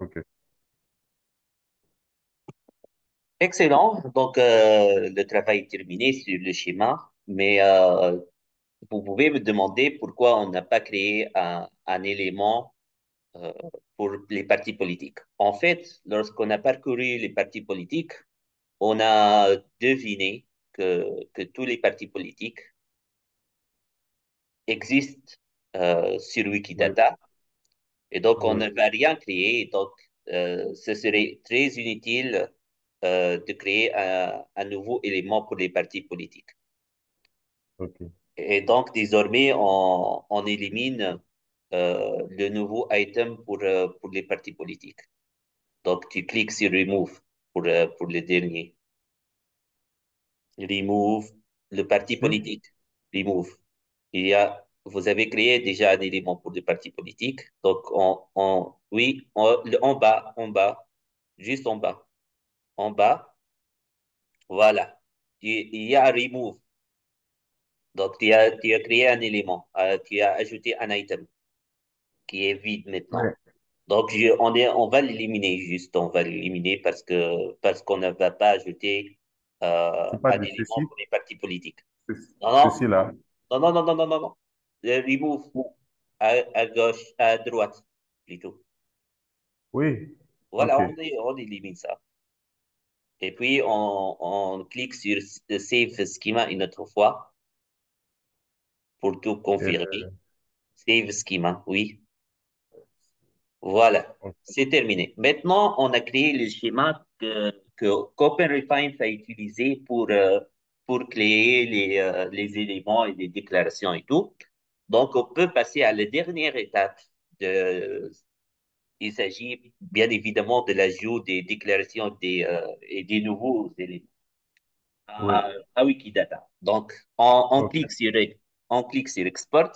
OK. Excellent. Donc, euh, le travail est terminé sur le schéma, mais euh, vous pouvez me demander pourquoi on n'a pas créé un, un élément euh, pour les partis politiques. En fait, lorsqu'on a parcouru les partis politiques, on a deviné que, que tous les partis politiques existent sur Wikidata et donc on ne va rien créer. Donc, euh, ce serait très inutile euh, de créer un, un nouveau élément pour les partis politiques. Et donc, désormais, on, on élimine euh, le nouveau item pour, pour les partis politiques. Donc, tu cliques sur Remove pour, pour le dernier. Remove le parti politique. Remove. Il y a, vous avez créé déjà un élément pour le parti politique. Donc, on, on, oui, on- en bas, en bas, juste en bas, en bas, voilà. Il, y a un Remove. Donc, tu as, tu as créé un élément, euh, tu as ajouté un item qui est vide maintenant. Ouais. Donc, je- on est, on va l'éliminer juste, on va l'éliminer parce que, parce qu'on ne va pas ajouter euh, pas un élément ceci, pour les partis politiques. ce- Non, non, ceci-là. non, non, non, non, non, non, non. Le remove à, à gauche, à droite, plutôt. Oui. Voilà, on, est- on élimine ça. Et puis, on, on clique sur Save Schema une autre fois pour tout Euh, confirmer. Save Schema, oui. Voilà, c'est terminé. Maintenant, on a créé le schéma que, que qu'OpenRefine va utiliser pour, euh, pour créer les, euh, les éléments et les déclarations et tout. Donc, on peut passer à la dernière étape. De, il s'agit bien évidemment de l'ajout des déclarations des, euh, et des nouveaux éléments oui, à, à Wikidata. Donc, on, clique sur, on clique sur Export.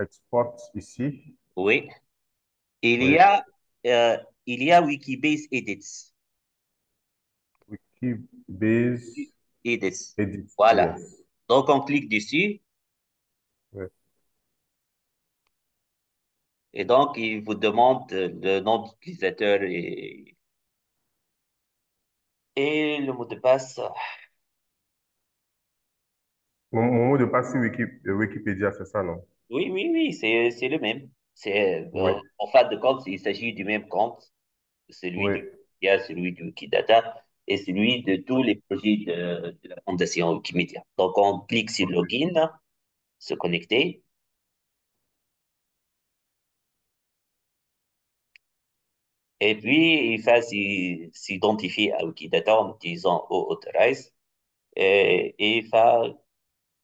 Export ici. Oui. Il y a, euh, il y a Wikibase Edits. Wikibase Edits. Edit. Voilà. Yes. Donc, on clique dessus Oui. Et donc, il vous demande le nom d'utilisateur et, et le mot de passe. Mon, mon mot de passe sur euh, Wikipédia, c'est ça, non? Oui, oui, oui, c'est, le même. C'est, Oui, euh, en fin de compte, il s'agit du même compte, celui oui. du Wikipédia, celui du Wikidata et celui de tous les projets de, de la Fondation Wikimedia. Donc, on clique sur. Login, se connecter. Et puis, il s'y- s'identifier à Wikidata en utilisant Authorize. Et, et il va,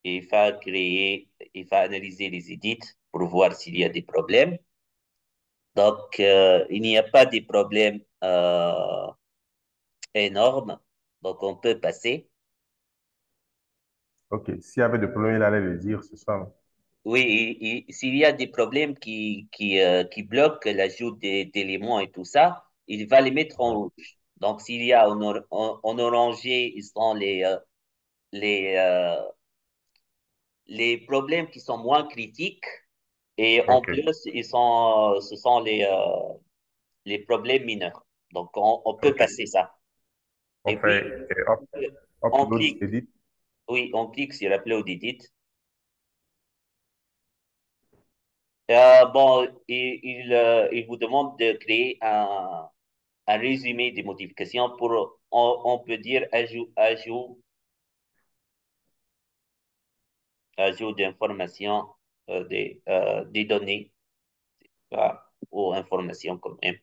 il va créer, il va analyser les edits pour voir s'il y a des problèmes. Donc, euh, il n'y a pas de problèmes euh, énormes. Donc, on peut passer. OK. S'il y avait des problèmes, il allait le dire, ça, non? Oui, il- il- s'il y a des problèmes qui, qui, euh, qui bloquent l'ajout d'éléments et tout ça, il va les mettre en rouge. Donc, s'il y a en, en, en orangé, ils sont les, euh, les, euh, les problèmes qui sont moins critiques. Et en plus, ils sont, ce sont les, les problèmes mineurs. Donc, on, on peut OK. passer ça. On Et puis, fait euh, up- on clique, edit. oui, on clique sur Upload Edit. Euh, bon, il, il, euh, il vous demande de créer un, un résumé des modifications pour, on, on peut dire, ajout, ajout, ajout d'informations, euh, des, des données, ou informations quand même.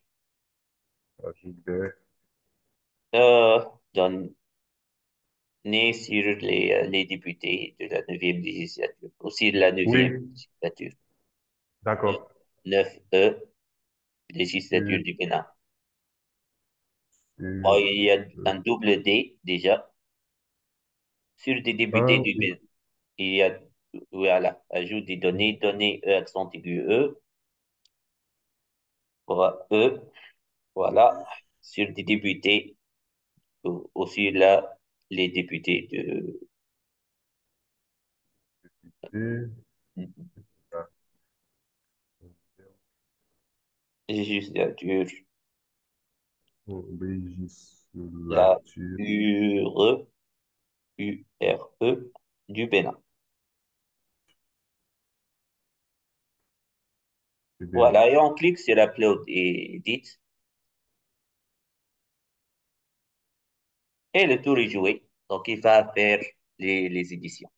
Ajout de- données sur les, les députés de la neuvième législature, aussi de la neuvième Oui, législature. D'accord. 9E, législature Sur, du Bénin. Sur, il y a un double D déjà sur des députés un, du Bénin. Il y a, voilà, ajout des données, données E accent aigu E, voilà, E, voilà, sur des députés, au- aussi là, les députés de, deux, législature, la Législature URE, du Bénin. du Bénin. Voilà, et on clique sur Upload Edit. Et le tour est joué. Donc, il va faire les, les éditions.